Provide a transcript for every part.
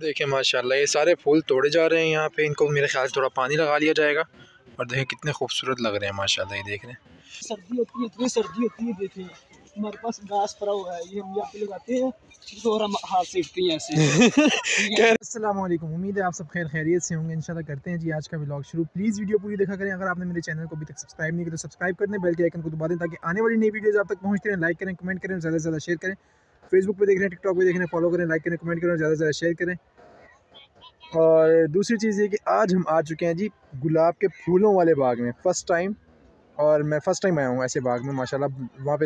دیکھیں ماشاءاللہ یہ سارے پھول توڑے جا رہے ہیں یہاں پہ۔ ان کو میرے خیال سے تھوڑا پانی لگا لیا جائے گا۔ اور دیکھیں کتنے خوبصورت لگ رہے ہیں ماشاءاللہ یہ دیکھ رہے ہیں۔ سردی ہوتی ہے اتنی سردی ہوتی ہے دیکھیں۔ ہمارے پاس گھاس پڑا ہوا ہے یہ ہم یہاں پہ لگاتے ہیں۔ اور ہم ہاتھ سیکھتے ہیں ایسے۔ السلام علیکم امید ہے آپ سب خیر خیریت سے ہوں گے۔ انشاءاللہ کرتے ہیں جی آج کا ولاگ شروع۔ پلیز ویڈیو پوری دیکھا کریں۔ اگر آپ نے میرے چینل کو ابھی تک سبسکرائب نہیں کیا تو سبسکرائب کر دیں۔ بیل کے آئکن کو دبا دیں تاکہ آنے والی نئی ویڈیوز آپ تک پہنچتے رہیں۔ لائک کریں کمنٹ کریں زیادہ سے زیادہ شیئر کریں۔ فیس بک پہ دیکھ رہے ہیں ٹک ٹاک پہ دیکھ رہے ہیں فالو کریں لائک کریں کمنٹ کریں، زیادہ سے زیادہ شیئر کریں۔ اور دوسری چیز یہ کہ آج ہم آ چکے ہیں جی گلاب کے پھولوں والے باغ میں فرسٹ ٹائم اور میں فرسٹ ٹائم آیا ہوں ایسے باغ میں، ماشاءاللہ وہاں پہ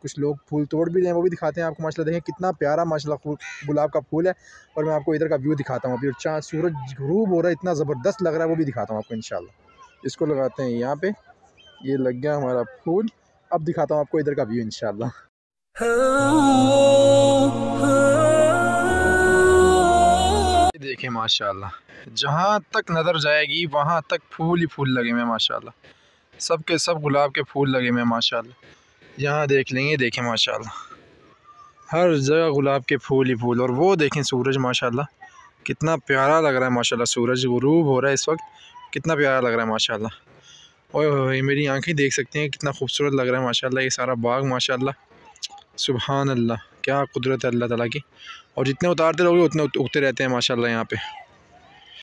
کچھ لوگ پھول توڑ بھی لیں وہ بھی دکھاتے ہیں آپ کو، ماشاءاللہ دیکھیں کتنا پیارا ماشاءاللہ گلاب کا پھول ہے۔ اور میں آپ کو ادھر کا ویو دکھاتا ہوں، ابھی اور چاند سورج غروب ہو رہا ہے، اتنا زبردست لگ رہا ہے، وہ بھی دکھاتا ہوں آپ کو انشاءاللہ۔ اس کو لگاتے ہیں یہاں پہ، یہ لگ گیا ہمارا پھول۔ اب دکھاتا ہوں آپ کو ادھر کا ویو انشاءاللہ۔ دیکھیں، ماشاءاللہ۔ جہاں تک نظر جائے گی، وہاں تک پھول ہی پھول لگے ہوئے ماشاءاللہ۔ سب کے سب گلاب کے پھول لگے ہوئے ماشاءاللہ۔ یہاں دیکھ لیں گے دیکھیں، ماشاءاللہ۔ ہر جگہ گلاب کے پھول ہی پھول، اور وہ دیکھیں سورج، ماشاءاللہ۔ کتنا پیارا لگ رہا ہے، ماشاءاللہ۔ سورج غروب ہو رہا ہے اس وقت، کتنا پیارا لگ رہا ہے، ماشاءاللہ۔ اوہ میری آنکھیں دیکھ سکتے ہیں، کتنا خوبصورت لگ رہا ہے، ماشاءاللہ۔ یہ سارا باغ، ماشاءاللہ۔ سبحان اللہ، کیا قدرت ہے اللہ تعالیٰ کی۔ اور جتنے اتارتے رہو گے، اتنے اگتے رہتے ہیں، ماشاءاللہ، یہاں پہ۔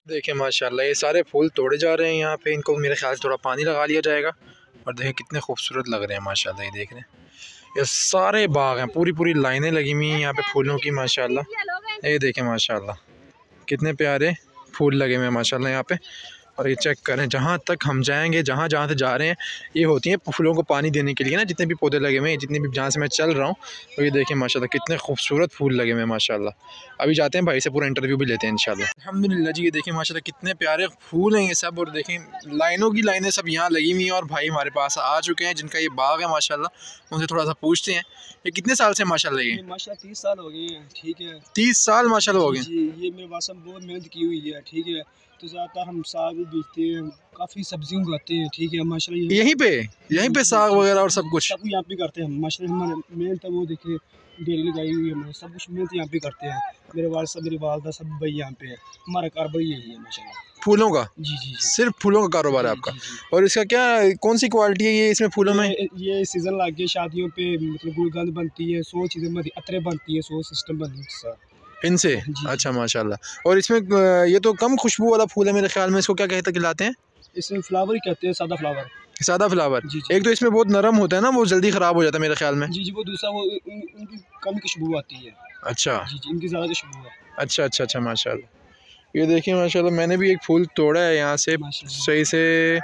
دیکھیں، ماشاءاللہ، یہ سارے پھول توڑے جا رہے ہیں یہاں پہ۔ ان کو میرے خیال سے تھوڑا پانی لگا لیا جائے گا۔ اور دیکھیں، کتنے خوبصورت لگ رہے ہیں، ماشاءاللہ، یہ دیکھ رہے ہیں یہ سارے باغ ہیں، پوری پوری لائنیں لگی ہوئی ہیں یہاں پہ پھولوں کی، ماشاءاللہ۔ یہ دیکھیں، ماشاءاللہ، کتنے پیارے پھول لگے ہوئے ہیں، ماشاءاللہ، یہاں پہ۔ اور یہ چیک کریں۔ جہاں تک ہم جائیں گے جہاں جہاں سے جا رہے ہیں یہ ہوتی ہیں پھولوں کو پانی دینے کے لیے نا جتنے بھی پودے لگے ہوئے ہیں جتنے بھی جہاں سے میں چل رہا ہوں تو یہ دیکھیں ماشاء اللہ کتنے خوبصورت پھول لگے ہوئے ہیں ماشاء اللہ ابھی جاتے ہیں بھائی سے پورا انٹرویو بھی لیتے ہیں ان شاء اللہ الحمد للہ جی یہ دیکھیں ماشاء اللہ کتنے پیارے پھول ہیں یہ سب اور دیکھیں لائنوں کی لائنیں سب یہاں لگی ہوئی ہیں اور بھائی ہمارے پاس آ چکے ہیں جن کا یہ باغ ہے ماشاء اللہ ان سے تھوڑا سا پوچھتے ہیں۔ یہ کتنے سال سے ماشاء اللہ یہ ماشاء اللہ تیس سال ہو گئے ہیں ٹھیک ہے۔ تیس سال ماشاء اللہ ہو گئے جی یہ میرے پاس بہت محنت کی ہوئی ہے ٹھیک ہے۔ تو زیادہ تر ہم ساگ بیچتے ہیں کافی سبزیاں اگاتے ہیں ٹھیک ہے ماشاء اللہ یہیں پہ یہیں پہ ساگ وغیرہ اور سب کچھ۔ سب یہاں پہ کرتے ہیں ماشاء اللہ ہمارے محنت ہے وہ دیکھے ڈیری لگائی ہوئی ہے ہم نے سب کچھ محنت یہاں پہ کرتے ہیں۔ میرے والد صاحب میری والدہ سب بھائی یہاں پہ ہے ہمارا کاروبار یہی ہے ماشاء اللہ۔ پھولوں کا؟ جی جی جی۔ صرف پھولوں کا کاروبار ہے آپ کا؟ اور اس کا کیا کون سی کوالٹی ہے یہ اس میں پھولوں میں؟ یہ سیزن لگ گئے شادیوں پہ مطلب گل گند بنتی ہے سو چیزیں عطریں بنتی ہے سو سسٹم بنتی ہے ان سے؟ جی۔ اچھا ماشاء اللہ اور اس میں یہ تو کم خوشبو والا پھول ہے میرے خیال میں اس کو کیا کہتے کھلاتے ہیں؟ اس میں فلاور ہی کہتے ہیں سادہ فلاور۔ سادہ فلاور۔ جی جی۔ ایک تو اس میں بہت نرم ہوتا ہے نا وہ جلدی خراب ہو جاتا ہے میرے خیال میں۔ جی جی وہ دوسرا وہ ان کی کم خوشبو آتی ہے۔ اچھا۔ جی جی ان کی زیادہ خوشبو ہے۔ اچھا اچھا اچھا ماشاء اللہ یہ دیکھیں ماشاء اللہ میں نے بھی ایک پھول توڑا ہے یہاں سے۔ صحیح سے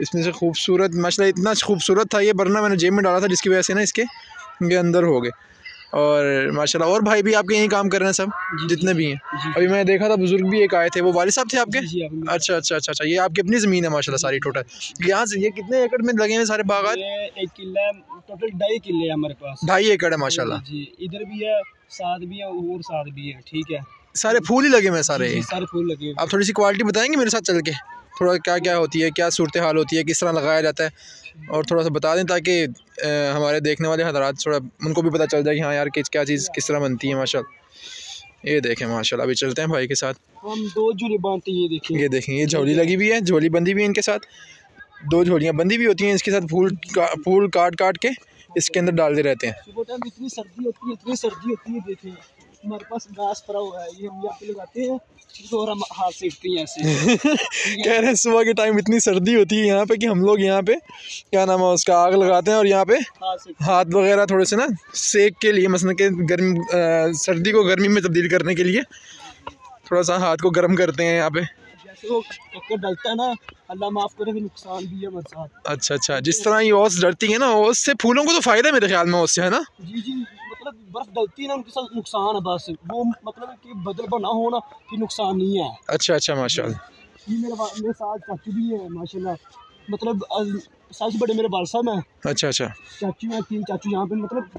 اس میں سے خوبصورت ماشاء اللہ اتنا خوبصورت تھا یہ ورنہ میں نے جیب میں ڈالا تھا جس کی وجہ سے نا اس کے اندر ہو گئے۔ اور ماشاء اللہ اور بھائی بھی آپ کے یہیں کام کر رہے ہیں سب جی، جتنے بھی جی ہیں ابھی میں نے دیکھا تھا بزرگ بھی ایک آئے تھے وہ والد صاحب تھے آپ کے؟ جی جی اچھا اچھا اچھا اچھا یہ آپ کی اپنی زمین ہے ماشاء اللہ ساری ٹوٹل یہاں سے یہ کتنے ایکڑ میں لگے ہیں سارے باغات؟ ایک قلعہ ٹوٹل ڈھائی قلعے ہیں ہمارے پاس۔ ڈھائی ایکڑ ہے ماشاء اللہ جی ادھر بھی ہے ساتھ بھی ہے اور ساتھ بھی ہے ٹھیک ہے۔ سارے پھول ہی لگے ہوئے ہیں سارے۔ جی سارے پھول لگے آپ تھوڑی سی کوالٹی بتائیں گے میرے ساتھ چل کے؟ تھوڑا کیا کیا ہوتی ہے کیا صورتحال ہوتی ہے کس طرح لگایا جاتا ہے؟ اور تھوڑا سا بتا دیں تاکہ ہمارے دیکھنے والے حضرات تھوڑا ان کو بھی پتہ چل جائے کہ ہاں یار کیا چیز کس طرح بنتی ہے ماشاء اللہ یہ دیکھیں ماشاء اللہ ابھی چلتے ہیں بھائی کے ساتھ۔ ہم دو جھولے باندھتے ہیں یہ دیکھیں۔ یہ دیکھیں یہ جھولی لگی ہوئی ہے جھولی بندی بھی ہے ان کے ساتھ۔ دو جھولیاں بندی بھی ہوتی ہیں اس کے ساتھ پھول پھول کاٹ کاٹ کے اس کے اندر ڈالتے رہتے ہیں۔ اتنی سردی ہوتی ہے اتنی سردی ہوتی ہے دیکھیں۔ ہمارے پاس گھاس پڑا ہوا ہے یہ ہم یہاں پہ لگاتے ہیں۔ اور ہم ہاتھ سیکھتے ہیں ایسے۔ کہہ رہے ہیں صبح کے ٹائم اتنی سردی ہوتی ہے یہاں پہ کہ ہم لوگ یہاں پہ کیا نام ہے اس کا آگ لگاتے ہیں اور یہاں پہ ہاتھ وغیرہ تھوڑے سے نا سیک کے لیے مثلا کہ گرم سردی کو گرمی میں تبدیل کرنے کے لیے تھوڑا سا ہاتھ کو گرم کرتے ہیں یہاں پہ۔ جیسے وہ ڈلتا ہے نا اللہ معاف کرے نقصان بھی ہے اچھا اچھا جس طرح یہ اوس ڈرتی ہے نا اوس سے پھولوں کو تو فائدہ ہے میرے خیال میں اوس سے ہے نا؟ جی جی۔ مطلب برف ڈلتی ہے نا ان کے ساتھ نقصان ہے بس وہ مطلب کہ بدل بنا ہونا پھر نقصان نہیں ہے اچھا اچھا ماشاء اللہ یہ میرے با- میرے ساتھ چاچو بھی ہے ماشاء اللہ مطلب سب سے بڑے میرے بال صاحب ہیں اچھا اچھا چاچو ہیں تین چاچو یہاں پہ مطلب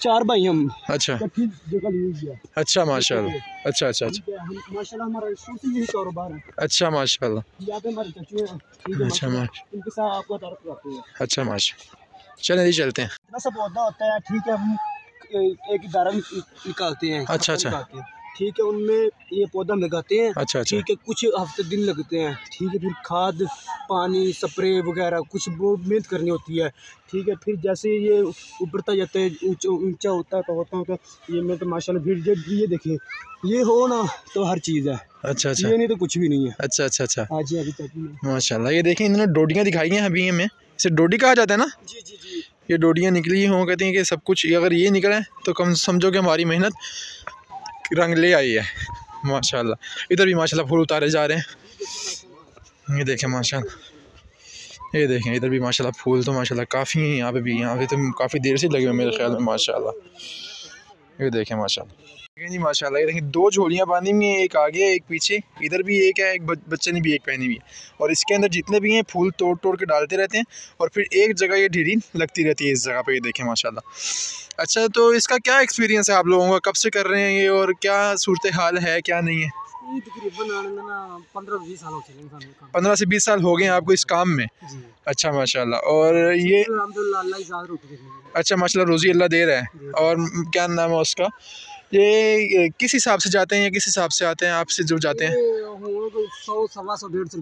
چار بھائی ہم اچھا جگہ لی ہوئی ہے اچھا ماشاء اللہ اچھا اچھا اچھا ماشاء اللہ ہمارا شروع سے یہی کاروبار ہے اچھا ماشاء اللہ یہاں پہ ہمارے چاچو ہیں اچھا ماشاء ان کے ساتھ آپ کا تعارف کراتے ہیں اچھا ماشاء چلیں جی چلتے ہیں اتنا پودا ہوتا ہے ٹھیک ہے ہم ایک ادارہ نکالتے ہیں اچھا، اچھا۔ ٹھیک ہے ان میں یہ پودا لگاتے ہیں۔ اچھا اچھا۔ ٹھیک ہے کچھ ہفتے دن لگتے ہیں۔ ٹھیک ہے پھر کھاد پانی سپرے وغیرہ کچھ بہت محنت کرنی ہوتی ہے۔ ٹھیک ہے پھر جیسے یہ ابھرتا جاتا ہے اونچا ہوتا ہے تو ہوتا ہوتا یہ میں تو ماشاء اللہ پھر یہ دیکھیں یہ ہو نا تو ہر چیز ہے۔ اچھا اچھا۔ یہ نہیں تو کچھ بھی نہیں ہے۔ اچھا اچھا اچھا۔ ہاں جی ابھی تک نہیں ماشاء اللہ یہ دیکھیں انہوں نے ڈوڈیاں دکھائی ہیں ابھی ہمیں۔ اسے ڈوڈی کہا جاتا ہے نا؟ جی جی جی۔ یہ ڈوڈیاں نکلی ہوں کہتے ہیں کہ سب کچھ اگر یہ نکلے تو کم سمجھو کہ ہماری محنت رنگ لے آئی ہے۔ ماشاء اللہ ادھر بھی ماشاء اللہ پھول اتارے جا رہے ہیں۔ یہ دیکھیں ماشاء اللہ یہ دیکھیں، ادھر بھی ماشاء اللہ پھول تو ماشاء اللہ کافی ہیں۔ یہاں پہ بھی، یہاں پہ تو کافی دیر سے لگے ہوئے میرے خیال میں ماشاء اللہ یہ دیکھیں ماشاء اللہ جی ماشاء اللہ یہ دیکھیں دو جھولیاں باندھی ہوئی ہیں ایک آگے ایک پیچھے ادھر بھی ایک ہے ایک بچ- بچے نے بھی ایک پہنی ہوئی ہے اور اس کے اندر جتنے بھی ہیں پھول توڑ توڑ کے ڈالتے رہتے ہیں اور پھر ایک جگہ یہ ڈھیری لگتی رہتی ہے اس جگہ پہ یہ دیکھیں ماشاء اللہ اچھا تو اس کا کیا ایکسپیرینس ہے آپ لوگوں کا کب سے کر رہے ہیں یہ اور کیا صورتحال ہے کیا نہیں ہے پندرہ سے بیس سال ہو گئے ہیں آپ کو اس کام میں اچھا ماشاء اللہ اور یہ اچھا ماشاء اللہ روزی اللہ دے رہا ہے اور کیا نام ہے اس کا یہ کس حساب سے جاتے ہیں یا کس حساب سے آتے ہیں؟ آپ سے جو جاتے ہیں۔ سو سوا سو ڈیڑھ سو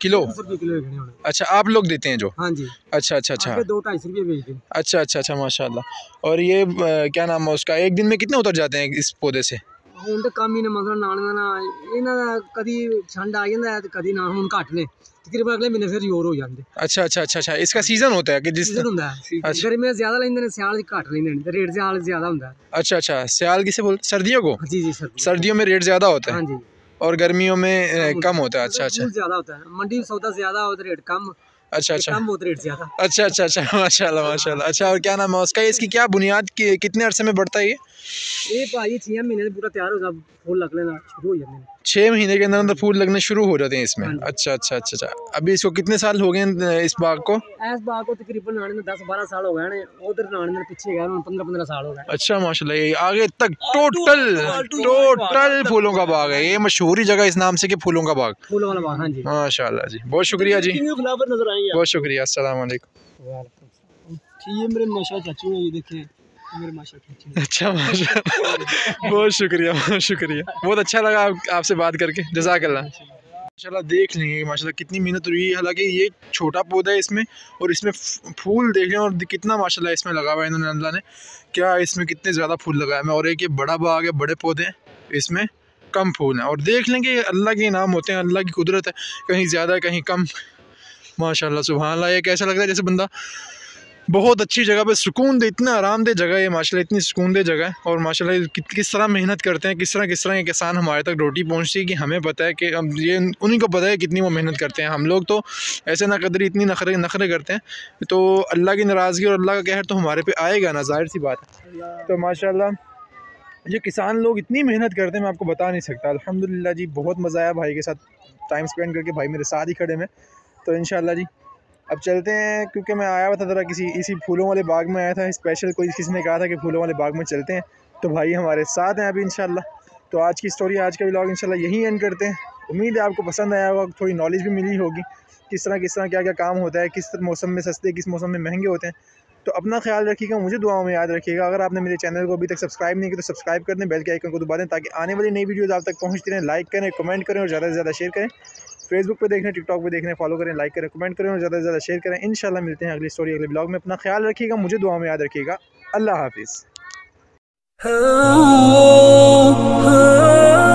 کلو؟ اچھا آپ لوگ دیتے ہیں جو؟ ہاں جی۔ اچھا اچھا اچھا۔ آگے دو ڈھائی سو روپئے بیچ دیں اچھا اچھا اچھا ماشاء اللہ اور یہ کیا نام ہے اس کا؟ ایک دن میں کتنے اتر جاتے ہیں اس پودے سے؟ ਹੁਣ ਤੇ ਕੰਮ ਹੀ ਨਾ ਮਸਲਾ ਨਾਲੀਆਂ ਨਾ ਇਹਨਾਂ ਦਾ ਕਦੀ ਛੰਡ ਆ ਜਾਂਦਾ ਤੇ ਕਦੀ ਨਾ ਹੁਣ ਘੱਟ ਨੇ। ਤਕਰੀਬਨ ਅਗਲੇ ਮਹੀਨੇ ਫਿਰ ਹੋ ਜਾਂਦੇ। اچھا اچھا اچھا اچھا اس کا سیزن ہوتا ہے کہ جس ਸੀਜ਼ਨ ਹੁੰਦਾ ਹੈ। ਅੱਛਾ। ਗਰਮੀਆਂ ਜ਼ਿਆਦਾ ਲੈਂਦੇ ਨੇ ਸਿਆਲ ਚ ਘੱਟ ਲੈਂਦੇ ਨੇ ਤੇ ਰੇਟ ਸਿਆਲ ਜ਼ਿਆਦਾ ਹੁੰਦਾ اچھا اچھا سیال کسے بولتے سردیوں کو ਜੀ ਜੀ سردیوں میں ریٹ زیادہ ہوتا ہے ਹਾਂਜੀ। اور گرمیوں میں کم ہوتا ہے اچھا اچھا زیادہ ہوتا ہے منڈی سودا زیادہ ہو تو ریٹ کم اچھا، اچھا۔, اچھا اچھا۔ اچھا اچھا ماشاء اللہ ماشاء اللہ اچھا اور کیا نام ہے اس کا؟ اس کی کیا بنیاد کتنے عرصے میں بڑھتا ہے یہ؟ چھ مہینے پورا تیار ہو پھول لگ لینا شروع ہو چھ مہینے کے اندر اندر پھول لگنے شروع ہو جاتے ہیں اس میں؟ ہاں جی۔ اچھا اچھا اچھا اچھا۔ ابھی اس کو کتنے سال ہو گئے اس باغ کو؟ اس باغ کو تقریباً دس بارہ سال ہو گئے ادھر پیچھے گئے پندرہ پندرہ سال ہو گئے اچھا ماشاء اللہ یہ آگے تک ٹوٹل ٹوٹل پھولوں کا باغ۔ ہے۔ یہ مشہور ہی جگہ اس نام سے کہ پھولوں کا باغ۔ پھولوں والا باغ ہاں جی۔ ماشاء اللہ جی بہت شکریہ جی۔ بہت شکریہ السلام علیکم۔ ٹھیک ہے میرے ماشاء چاچو ہیں یہ دیکھیں۔ اچھا ماشاء اللہ۔ بہت شکریہ بہت شکریہ۔ بہت اچھا لگا آپ سے بات کر کے۔ جزاک اللہ۔ ماشاء اللہ۔ دیکھ لیں گے ماشاء اللہ کتنی محنت ہوئی۔ ہے حالانکہ یہ چھوٹا پودا ہے اس میں اور اس میں پھول دیکھ لیں اور کتنا ماشاء اللہ اس میں لگا ہوا ہے انہوں نے اللہ نے۔ کیا اس میں کتنے زیادہ پھول لگایا میں اور ایک یہ بڑا باغ ہے بڑے پودے ہیں اس میں کم پھول ہیں۔ اور دیکھ لیں کہ یہ اللہ کے انعام ہوتے ہیں اللہ کی قدرت ہے۔ کہیں زیادہ کہیں کم۔ ماشاء اللہ سبحان اللہ یہ کیسا لگ رہا ہے؟ جیسے بندہ بہت اچھی جگہ پہ سکون دہ، اتنا آرام دہ جگہ ہے ماشاء اللہ اتنی سکون دہ جگہ ہے۔ اور ماشاء اللہ کس طرح محنت کرتے ہیں، کس طرح کس طرح یہ کسان ہمارے تک روٹی پہنچتی ہے کہ ہمیں پتہ ہے کہ ہم یہ انہیں کو پتہ ہے کتنی وہ محنت کرتے ہیں۔ ہم لوگ تو ایسے نہ قدری اتنی نخرے نخرے کرتے ہیں۔ تو اللہ کی ناراضگی اور اللہ کا قہر تو ہمارے پہ آئے گا نا، ظاہر سی بات ہے۔ تو ماشاء اللہ یہ کسان لوگ اتنی محنت کرتے ہیں، میں آپ کو بتا نہیں سکتا۔ الحمد للہ جی بہت مزہ آیا بھائی کے ساتھ ٹائم اسپینڈ کر کے، بھائی میرے ساتھ ہی کھڑے میں۔ تو ان شاء اللہ جی اب چلتے ہیں، کیونکہ میں آیا ہوا تھا ذرا کسی اسی پھولوں والے باغ میں آیا تھا اسپیشل کوئی کسی نے کہا تھا کہ پھولوں والے باغ میں چلتے ہیں۔ تو بھائی ہمارے ساتھ ہیں ابھی انشاءاللہ۔ تو آج کی اسٹوری آج کا ولاگ انشاءاللہ یہیں اینڈ کرتے ہیں۔ امید ہے آپ کو پسند آیا ہوگا، تھوڑی نالج بھی ملی ہوگی۔ کس طرح کس طرح کیا کیا کام ہوتا ہے، کس موسم میں سستے، کس موسم میں مہنگے ہوتے ہیں۔ تو اپنا خیال رکھیے گا، مجھے دعاؤں میں یاد رکھیے گا۔ اگر آپ نے میرے چینل کو ابھی تک سبسکرائب نہیں کیا تو سبسکرائب کر دیں بیل کے آئیکن کو دبا دیں تاکہ آنے والی نئی ویڈیوز آپ تک پہنچتی رہیں۔ لائک کریں کمنٹ کریں اور زیادہ سے زیادہ شیئر کریں۔ فیس بک پہ دیکھیں ٹک ٹاک پہ دیکھیں فالو کریں لائک کریں کمنٹ کریں اور زیادہ سے زیادہ شیئر کریں۔ انشاءاللہ ملتے ہیں اگلی سٹوری اگلے بلاگ میں۔ اپنا خیال رکھیے گا مجھے دعاؤں میں یاد رکھیے گا۔ اللہ حافظ۔ Oh, oh, oh.